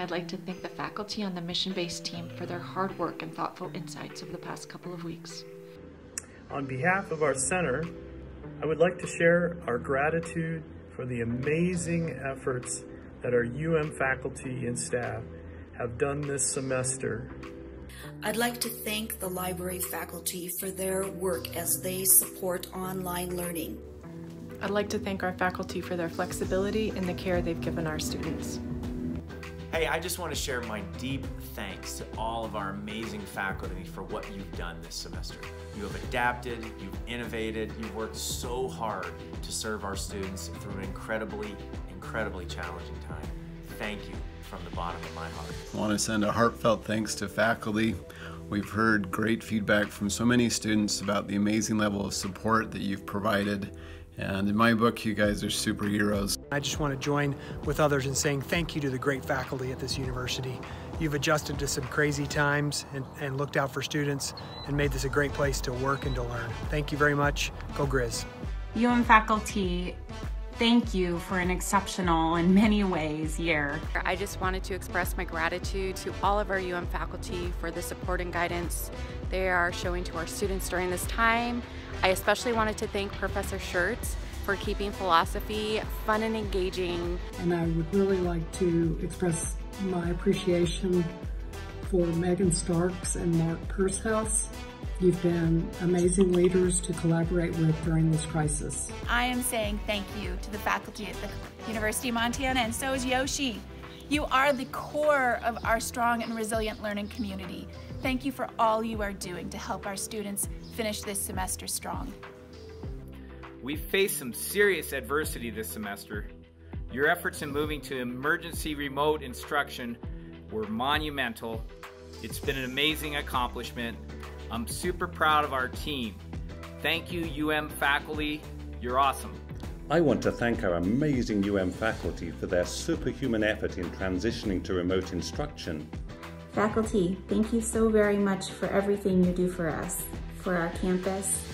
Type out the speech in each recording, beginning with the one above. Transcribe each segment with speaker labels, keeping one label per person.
Speaker 1: I'd like to thank the faculty on the mission based team for their hard work and thoughtful insights over the past couple of weeks.
Speaker 2: On behalf of our center, I would like to share our gratitude for the amazing efforts that our UM faculty and staff have done this semester.
Speaker 3: I'd like to thank the library faculty for their work as they support online learning.
Speaker 4: I'd like to thank our faculty for their flexibility and the care they've given our students.
Speaker 5: Hey, I just want to share my deep thanks to all of our amazing faculty for what you've done this semester. You have adapted, you've innovated, you've worked so hard to serve our students through an incredibly, incredibly challenging time. Thank you from the bottom of my heart.
Speaker 6: I want to send a heartfelt thanks to faculty. We've heard great feedback from so many students about the amazing level of support that you've provided and in my book, you guys are superheroes.
Speaker 7: I just want to join with others in saying thank you to the great faculty at this university. You've adjusted to some crazy times and, and looked out for students and made this a great place to work and to learn. Thank you very much. Go Grizz.
Speaker 8: UM faculty thank you for an exceptional, in many ways, year.
Speaker 9: I just wanted to express my gratitude to all of our UM faculty for the support and guidance they are showing to our students during this time. I especially wanted to thank Professor Schertz for keeping philosophy fun and engaging.
Speaker 10: And I would really like to express my appreciation for Megan Starks and Mark Purshouse You've been amazing leaders to collaborate with during this crisis.
Speaker 11: I am saying thank you to the faculty at the University of Montana, and so is Yoshi. You are the core of our strong and resilient learning community. Thank you for all you are doing to help our students finish this semester strong.
Speaker 12: We faced some serious adversity this semester. Your efforts in moving to emergency remote instruction were monumental. It's been an amazing accomplishment I'm super proud of our team. Thank you, UM faculty. You're awesome.
Speaker 13: I want to thank our amazing UM faculty for their superhuman effort in transitioning to remote instruction.
Speaker 14: Faculty, thank you so very much for everything you do for us, for our campus,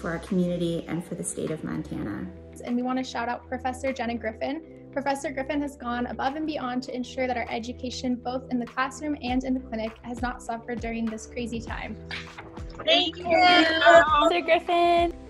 Speaker 14: for our community, and for the state of Montana.
Speaker 15: And we want to shout out Professor Jenna Griffin. Professor Griffin has gone above and beyond to ensure that our education, both in the classroom and in the clinic, has not suffered during this crazy time.
Speaker 16: Thank you, Professor
Speaker 15: Griffin.